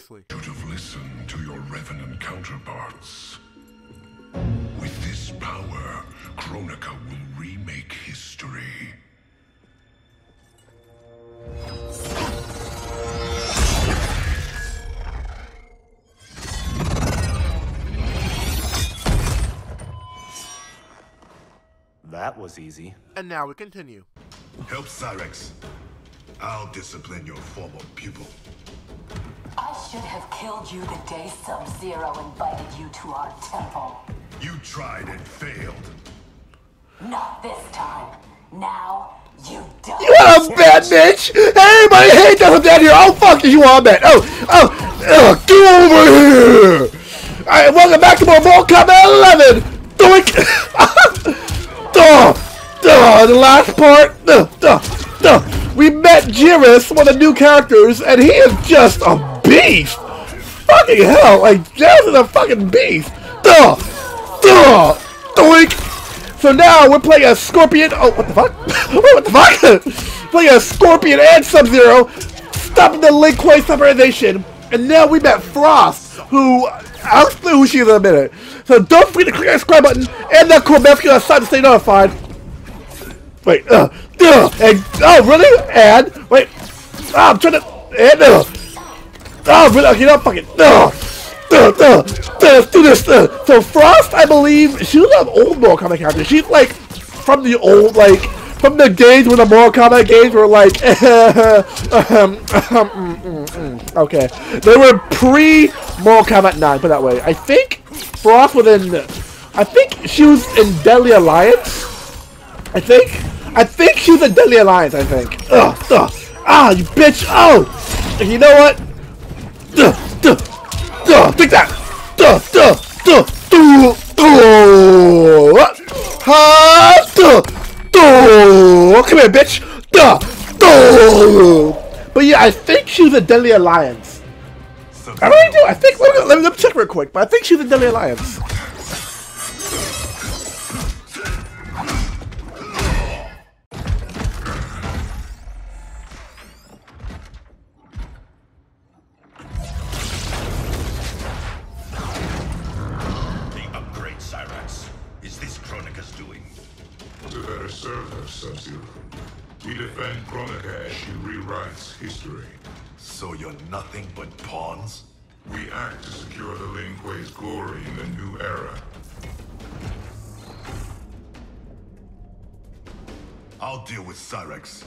Seriously. Should have listened to your revenant counterparts. With this power, Kronika will remake history. That was easy. And now we continue. Help Cyrax. I'll discipline your former pupil. I should have killed you the day Sub-Zero invited you to our temple. You tried and failed. Not this time. Now, you die. You want a bad bitch? Everybody hates us down here. Oh, fuck you, you want a bet. Oh, oh, oh, get over here. All right, welcome back to more Mortal Kombat 11. Doink. Duh, duh, the last part. Duh, duh, duh. We met Geras, one of the new characters, and he is just a beast. Fucking hell, like, Geras is a fucking beast. Duh, duh, doink. So now we're playing a Scorpion. Oh, what the fuck? what the fuck? playing a Scorpion and Sub Zero, stopping the Link Quest Summarization. And now we met Frost, who I'll explain who she is in a minute. So don't forget to click that subscribe button and that cool bell on the side to stay notified. Wait, uh, uh, and oh really? And wait, oh, I'm trying to and uh, oh really? Okay, no, fucking uh, uh, uh, uh, let's do this. Uh. So Frost, I believe, she's an old Mortal Kombat character. She's like from the old, like from the days when the Mortal Kombat games were like, um, um, mm, mm, mm. okay, they were pre Mortal Kombat 9. Put it that way. I think Frost was in. I think she was in Deadly Alliance. I think. I think she was in Deadly Alliance. I think. Ugh, ugh. Ah, you bitch! Oh, you know what? Duh, duh, duh, take that! Duh, duh, duh, duh, duh, ha, duh, duh, come here, bitch! Duh, duh. But yeah, I think she was a Deadly Alliance. I really do. I think. Let me, let me, let me check real quick. But I think she's a Deadly Alliance. History. So you're nothing but pawns? We act to secure the Lin Kuei's glory in the new era. I'll deal with Cyrax.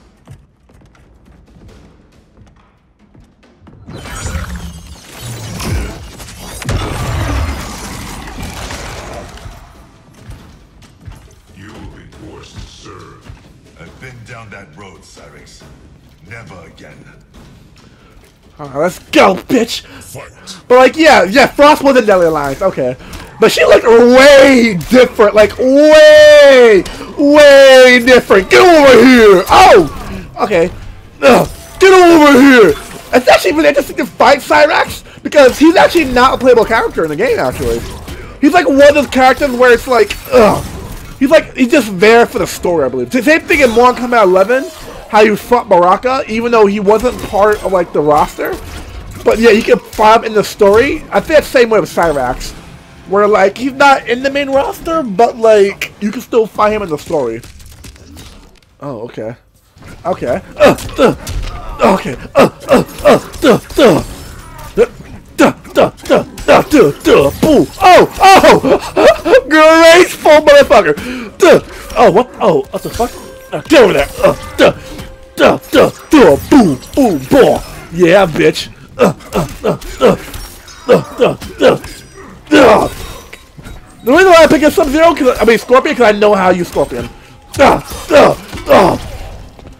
You will be forced to serve. I've been down that road, Cyrax. Never again. Alright, let's go, bitch. Fight! But like, yeah, yeah, Frost was in Deadly Alliance, okay. But she looked way different, like way, way different. Get over here! Oh! Okay. Ugh. Get over here! It's actually really interesting to fight Cyrax because he's actually not a playable character in the game, actually. He's like one of those characters where it's like, ugh. He's like, he's just there for the story, I believe. The same thing in Mortal Kombat 11, how you fought Baraka, even though he wasn't part of like the roster. But yeah, you can fight him in the story. I think it's the same way with Cyrax. Where like, he's not in the main roster, but like, you can still find him in the story. Oh, okay. Okay. Uh, uh, okay. Uh, uh, uh, duh, duh. Duh, duh, duh, duh, duh, duh, boo. Oh, oh! Graceful motherfucker. Duh. Oh, what? Oh, what the fuck? Uh, get over there. Uh, duh, duh, duh, duh, boom, boom, boom. Yeah, bitch. Uh, uh, uh, uh, uh, uh, uh, uh. The reason why I pick a Sub-Zero, cause, I mean Scorpion, because I know how you Scorpion. Uh, uh, uh.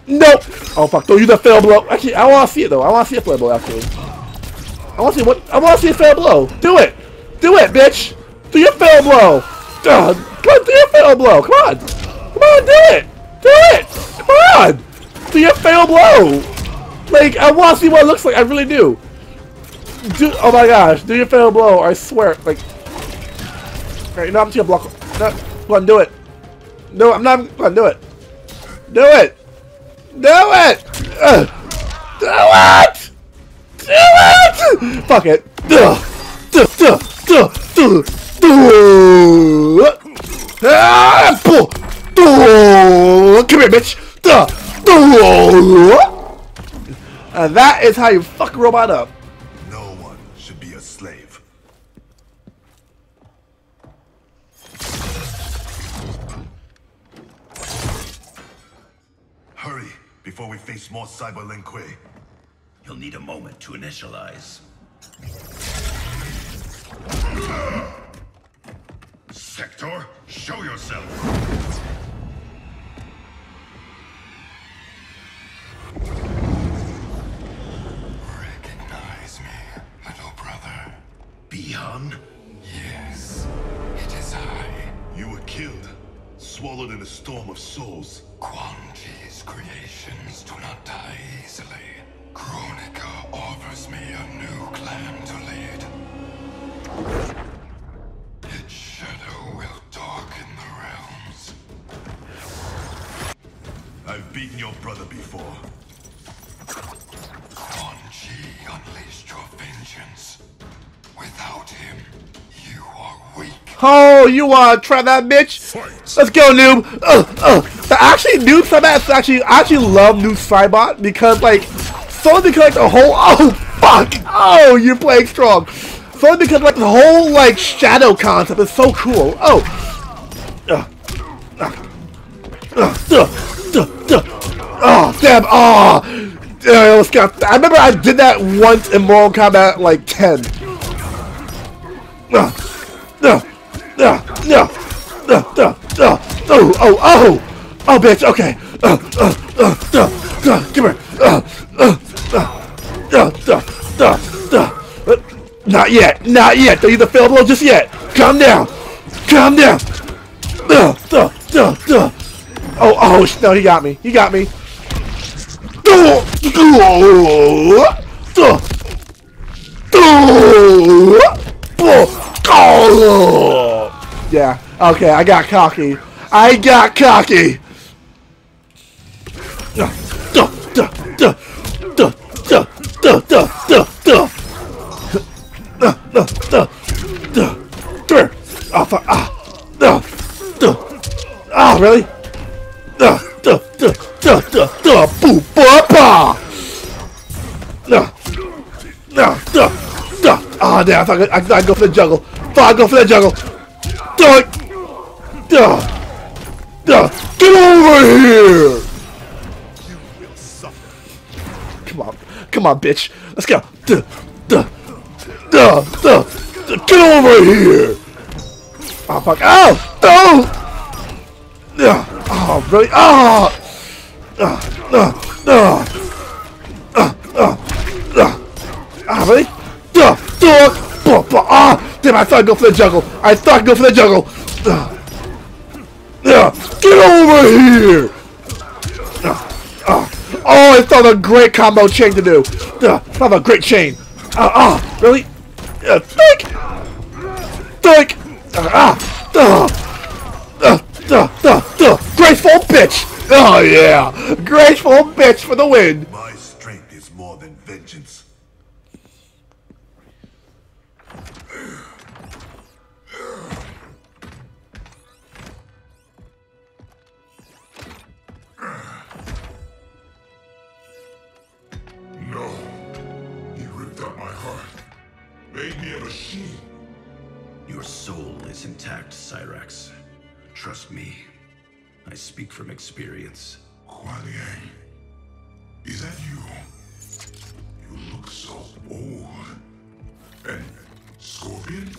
Nope. Oh fuck! Don't use that fail blow. Actually, I want to see it though. I want to see a fail blow. Actually, I want to see what. I want to see a fail blow. Do it. Do it, bitch. Do your fail blow. Come on, do your fail blow. Come on. Come on, do it. Do it. Come on. Do your fail blow. Like I want to see what it looks like. I really do. Do. Oh my gosh. Do your fail blow. I swear. Like. Right, no, I'm gonna block. No, go on, do it. No, I'm not. Go on, do it. Do it. Do it! Do it! Do it! Fuck it. Duh. Duh, duh, duh, duh, duh. Ah. Come here, bitch. Duh. Duh. And that is how you fuck a robot up. No one should be a slave. Hurry, before we face more Cyber Lin Kuei. You'll need a moment to initialize. Sector, show yourself! A storm of souls. Quan Chi's creations do not die easily. Kronika offers me a new clan to lead. Its shadow will darken the realms. I've beaten your brother before. Quan Chi unleashed your vengeance. Without him, you are weak. Oh, you wanna try that, bitch? Let's go, noob. Uh. But actually, Noob Saibot actually, I actually love Noob Saibot because like, so because like the whole oh fuck oh you're playing strong. So because like the whole like shadow concept is so cool. Oh. Duh, duh, duh. Oh damn! Oh, uh, let's go. I remember I did that once in Mortal Kombat like 10. Uh, uh, uh, uh, uh, uh, uh, oh, oh, oh, oh, bitch, okay. Uh, uh, not yet, not yet. Don't use the fail blow just yet. Calm down, calm down. Uh, uh, uh, uh. Oh, oh, no, he got me. He got me. Yeah. Okay, I got cocky. I got cocky! Oh, fuck. Ah. Ah, really? Ah, damn. I thought I, I, go for the juggle. Fuck, I go for the juggle. Do duh, duh. Get over here! Come on, come on, bitch. Let's go. Duh, duh, duh, duh. duh. Get over here! Oh, fuck. Oh! Oh! Yeah. Oh, really? Oh! Uh, uh, uh. Uh, uh, uh. Ah, really? Duh, duh, buh, buh, ah! Damn, I thought I'd go for the jungle. I thought I'd go for the jungle. Ugh. Get over here! Oh, I thought a great combo chain to do. Ugh. A great chain. Ah, ah, really? Uh, think! Think! Ah, ah! Duh, duh, duh, duh. Graceful bitch! Oh yeah! Graceful bitch for the win! Your soul is intact, Cyrax. Trust me. I speak from experience. Kuai Liang. Is that you? You look so old. And Scorpion?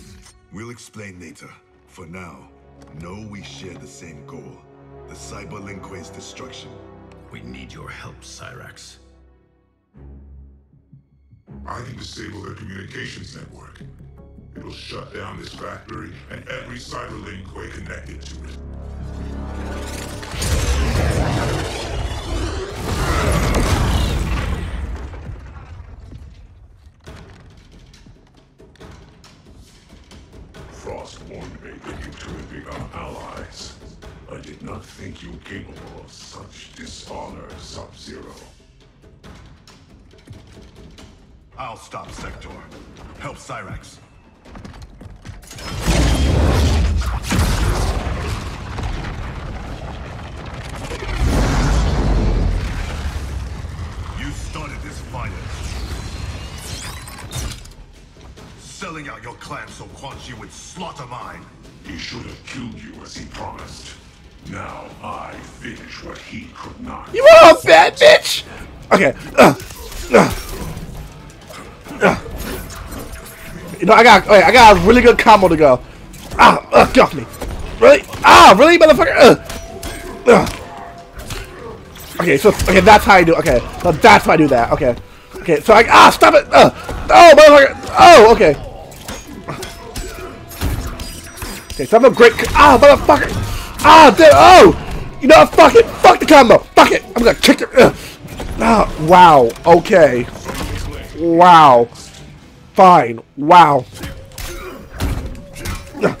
We'll explain later. For now, know we share the same goal. The Cyber Lin Kuei's destruction. We need your help, Cyrax. I can disable their communications network. It'll shut down this factory and every cyber Lin Kuei connected to it. Frost warned me that you two would become allies. I did not think you capable of such dishonor, Sub-Zero. I'll stop Sector. Help Cyrax. So Quan Chi would slaughter mine. He should have killed you as he promised. Now I finish what he could not. You want a bad bitch? Okay. Uh, uh, uh. You know, I got, wait, I got a really good combo to go. Ah, uh, get off me. Really? Ah, really, motherfucker? Uh, uh. Okay, so, okay, that's how I do Okay, so that's how I do that. Okay. Okay, so I, ah, stop it. Uh, oh, motherfucker. Oh, okay. Okay, so I'm a great, ah, motherfucker. Ah, dude, oh! You know what? Fuck it! Fuck the combo! Fuck it! I'm gonna kick it! Ugh. Ah, wow. Okay. Wow. Fine. Wow. Ugh.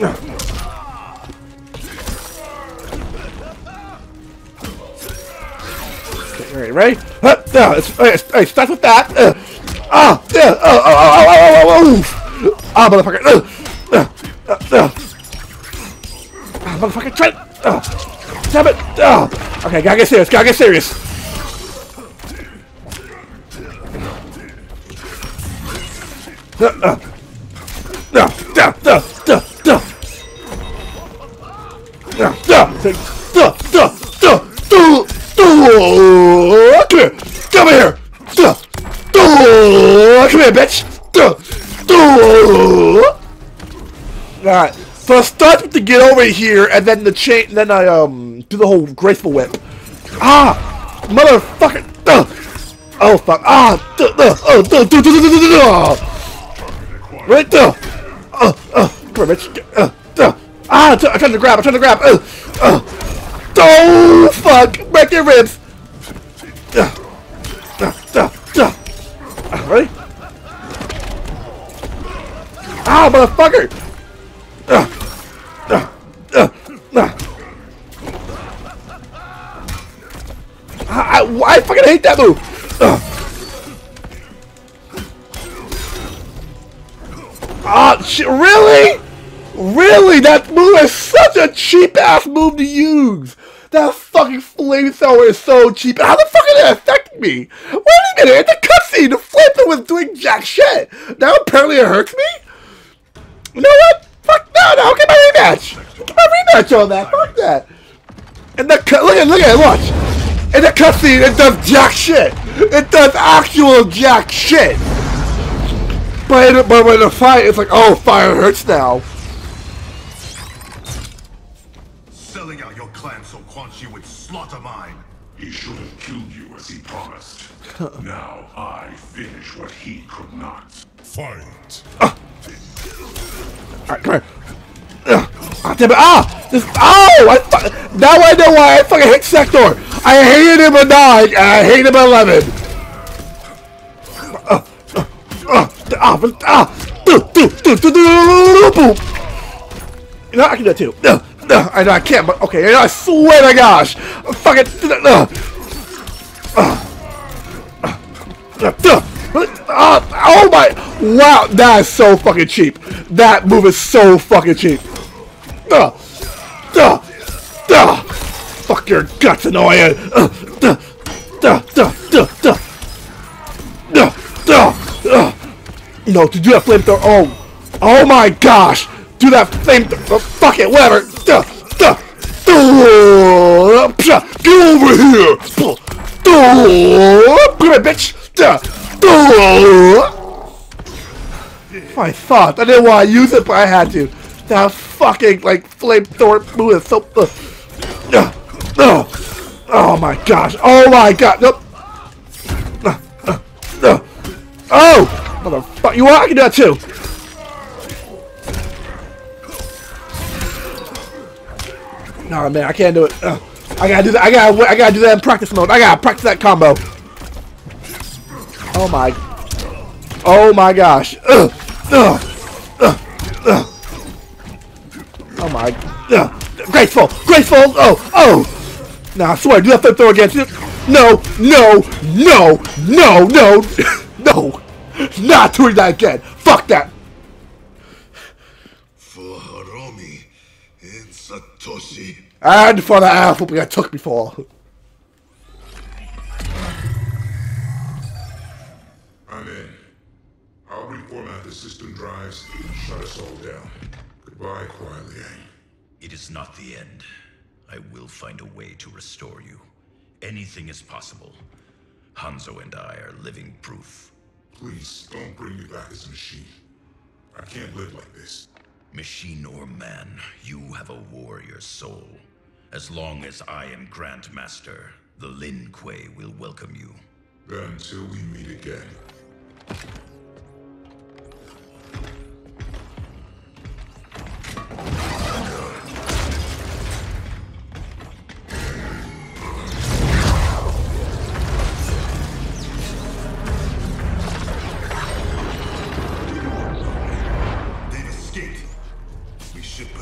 Ugh. Okay, all right, ready? Huh, no, it's, it's, hey, start with that. Uh, oh, oh, oh, oh, oh, oh, oh. Ah, motherfucker. Uh, uh, uh, uh. Ah, motherfucker, Trent. Uh, damn it. Uh. Okay, gotta get serious. Gotta get serious. Uh, uh. No, no, no, no, no. No, no, no, no, no, no, no. Come here. Come here. No, no. Come here, bitch. Alright, so I start with the get over here, and then the chain, then I, um, do the whole graceful whip. Ah! Motherfucker! Oh, fuck. Ah! Duh, duh, oh, duh, duh. Right there! Uh, uh, come here, bitch. Uh, uh. Ah! I'm trying to grab, I'm trying to grab. Uh, uh. Oh, fuck! Break your ribs! Uh, uh, uh. Uh, ready? Ah, motherfucker! Uh, uh, uh, uh. I, I, I fucking hate that move! Ah, shit, really? Really? That move is such a cheap-ass move to use! That fucking flamethrower is so cheap. How the fuck is it affecting me? Wait a minute, in the cutscene, the flamethrower was doing jack shit! Now apparently it hurts me? You know what? Fuck no, no, get my rematch! Get my rematch on that, fuck that! And the cut, look at, look at it, watch! In the cutscene, it does jack shit! It does actual jack shit! But, in, but when the fight, it's like, oh, fire hurts now. Selling out your clan so Quan Chi would slaughter mine. He should have killed you as he promised. now I finish what he could not. Fight. Alright, come here. Ugh. Ah, damn it. Ah! This, oh! I, now I know why I fucking hate Sector! I hated him at 9, and I hate him at 11! Uh, uh, uh, ah, but- ah! Do, do, do, do, do, do, do, boom! You know, I can do that too. Uh, uh, I know I can't, but okay, I swear to gosh! I'm fucking. Uh, uh, uh, uh, uh, oh my! Wow, that is so fucking cheap. That move is so fucking cheap. Duh. Duh. Duh. Fuck your guts, Annoying. Uh, duh. Duh. Duh. Duh. Duh. Duh. Duh. duh. No, to do that flamethrower. Oh. Oh my gosh. Do that flamethrower. Fuck it, whatever. Duh. Duh. Duh. Get over here. Duh. Get it, bitch. Duh. Duh. I thought I didn't want to use it, but I had to. That fucking like flamethrower move is so. Uh, uh, uh, oh my gosh! Oh my god! Nope. Uh, uh, uh. Oh, motherfucker! You want? I can do that too. No man, I can't do it. Uh, I gotta do that. I gotta. I gotta do that in practice mode. I gotta practice that combo. Oh my. Oh my gosh. Ugh. Oh my. Ugh. Graceful. Graceful. Oh. Oh. Now I swear, do that flamethrower again. no, no, no, no, no, no. Not doing that again. Fuck that. For Harumi and Satoshi. And for the ass whooping I took before. I'm in. Reformat the system drives and shut us all down. Goodbye, Kuai Liang. It is not the end. I will find a way to restore you. Anything is possible. Hanzo and I are living proof. Please, don't bring me back as a machine. I can't live like this. Machine or man, you have a warrior soul. As long as I am Grandmaster, the Lin Kuei will welcome you. Until we meet again.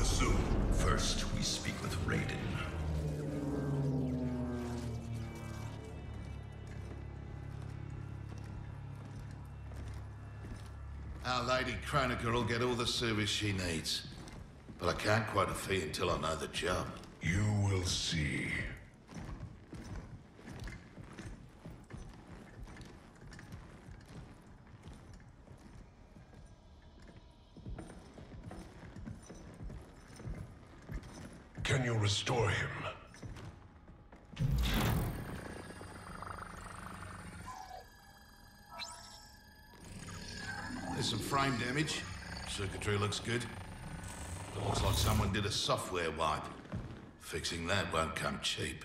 Pursue. First, we speak with Raiden. Our Lady Kronika will get all the service she needs. But I can't quote a fee until I know the job. You will see. Can you restore him? There's some frame damage. Circuitry looks good. It looks like someone did a software wipe. Fixing that won't come cheap.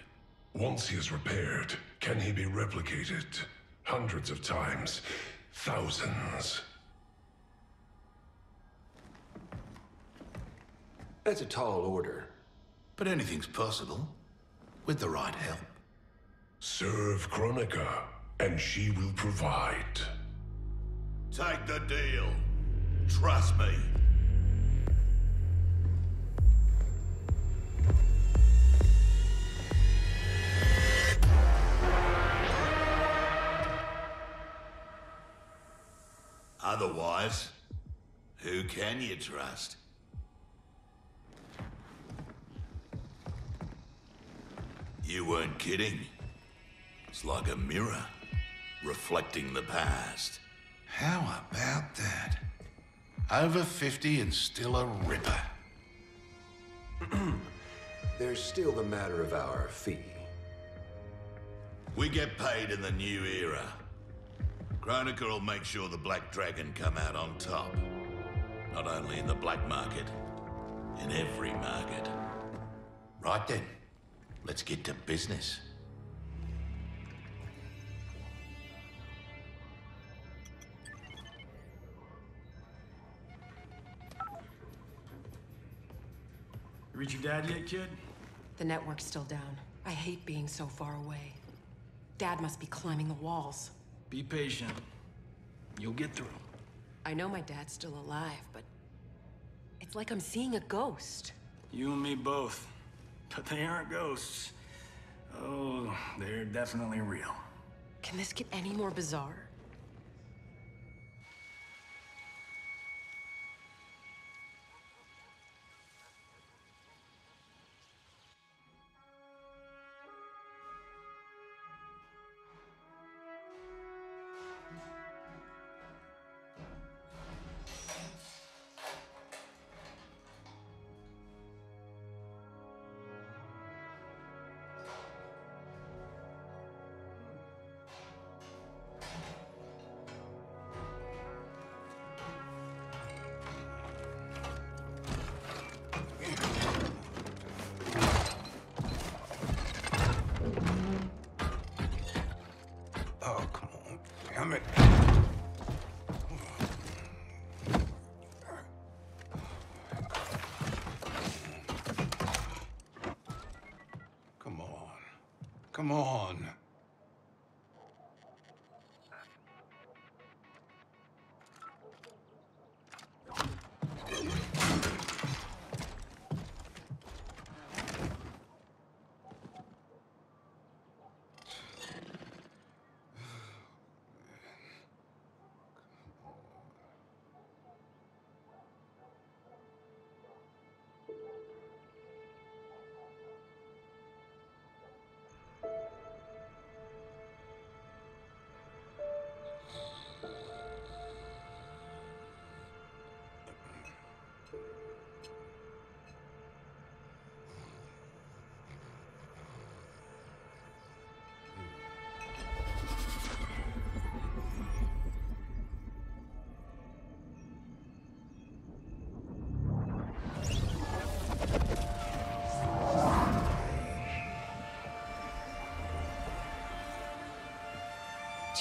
Once he is repaired, can he be replicated? Hundreds of times. Thousands. That's a tall order. But anything's possible. With the right help. Serve Kronika, and she will provide. Take the deal. Trust me. Otherwise, who can you trust? You weren't kidding. It's like a mirror, reflecting the past. How about that? Over 50 and still a ripper. There's still the matter of our fee. We get paid in the new era. Kronika will make sure the Black Dragon come out on top. Not only in the black market, in every market. Right then, let's get to business. Reach your dad yet, kid? The network's still down. I hate being so far away. Dad must be climbing the walls. Be patient. You'll get through. I know my dad's still alive, but it's like I'm seeing a ghost. You and me both. But they aren't ghosts. Oh, they're definitely real. Can this get any more bizarre? Come on.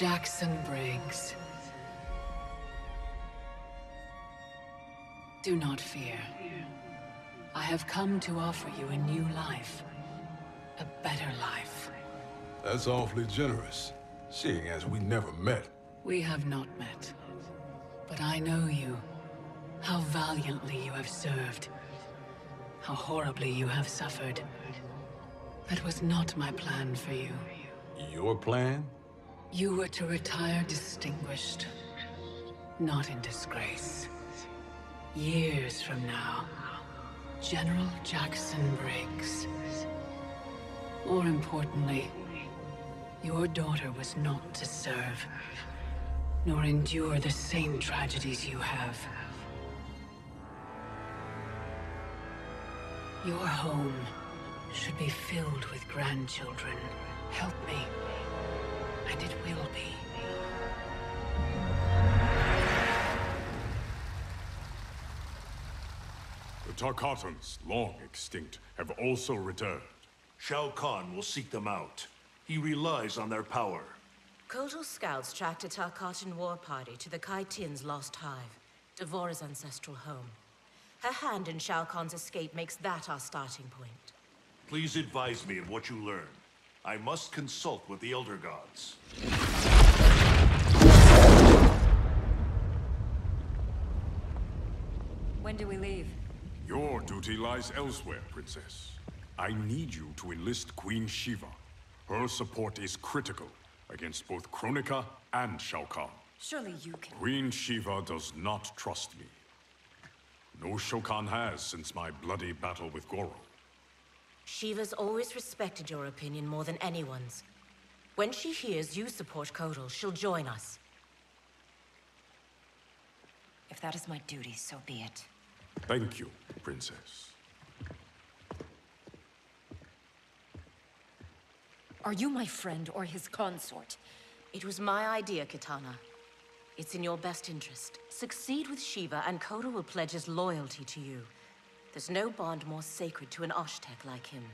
Jackson Briggs. Do not fear. I have come to offer you a new life. A better life. That's awfully generous, seeing as we never met. We have not met. But I know you. How valiantly you have served. How horribly you have suffered. That was not my plan for you. Your plan? You were to retire distinguished. Not in disgrace. Years from now, General Jackson Briggs. More importantly, your daughter was not to serve, nor endure the same tragedies you have. Your home should be filled with grandchildren. Help me, and it will be. The Tarkatans, long extinct, have also returned. Shao Kahn will seek them out. He relies on their power. Kotal scouts tracked a Tarkatan war party to the Kytinn's lost hive, D'Vorah's ancestral home. Her hand in Shao Kahn's escape makes that our starting point. Please advise me of what you learn. I must consult with the Elder Gods. When do we leave? Your duty lies elsewhere, Princess. I need you to enlist Queen Sheeva. Her support is critical against both Kronika and Shao Kahn. Surely you can... Queen Sheeva does not trust me. No Shokan has since my bloody battle with Goro. Sheeva's always respected your opinion more than anyone's. When she hears you support Kotal, she'll join us. If that is my duty, so be it. Thank you, Princess. Are you my friend or his consort? It was my idea, Kitana. It's in your best interest. Succeed with Shiva, and Kotal will pledge his loyalty to you. There's no bond more sacred to an Osh-Tekk like him.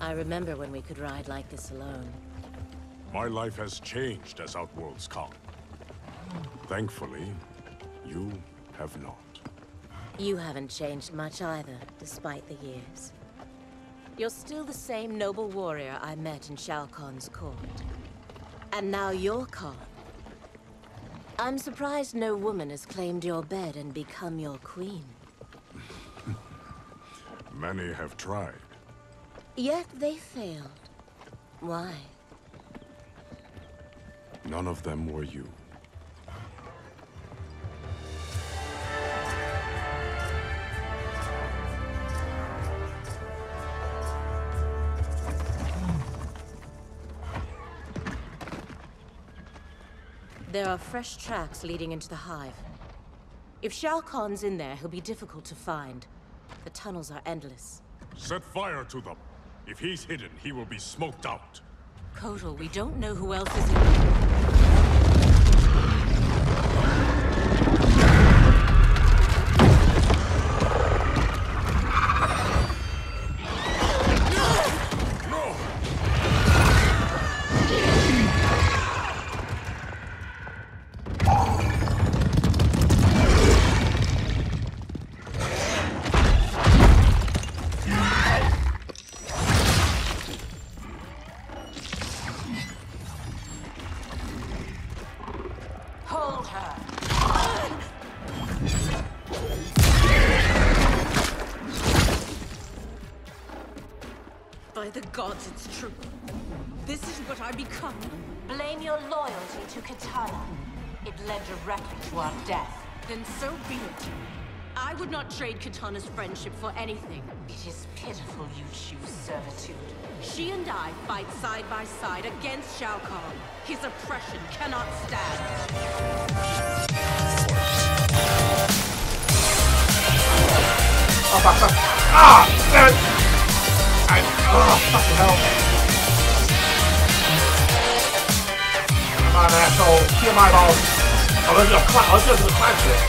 I remember when we could ride like this alone. My life has changed as Outworlds come. Thankfully, you have not. You haven't changed much either, despite the years. You're still the same noble warrior I met in Shao Kahn's court. And now you're Khan. I'm surprised no woman has claimed your bed and become your queen. Many have tried. Yet they failed. Why? None of them were you. There are fresh tracks leading into the hive. If Shao Kahn's in there, he'll be difficult to find. The tunnels are endless. Set fire to them. If he's hidden, he will be smoked out. Kotal, we don't know who else is in By the gods, it's true. This is what I become. Blame your loyalty to Kitana. It led directly to our death. Then so be it. I would not trade Kitana's friendship for anything. It is pitiful you choose servitude. She and I fight side by side against Shao Kahn. His oppression cannot stand. Oh, fuck, fuck. Ah! Damn it! I, oh, fucking hell. Come on, asshole. Kill my balls. I was gonna climb, I was gonna climb it.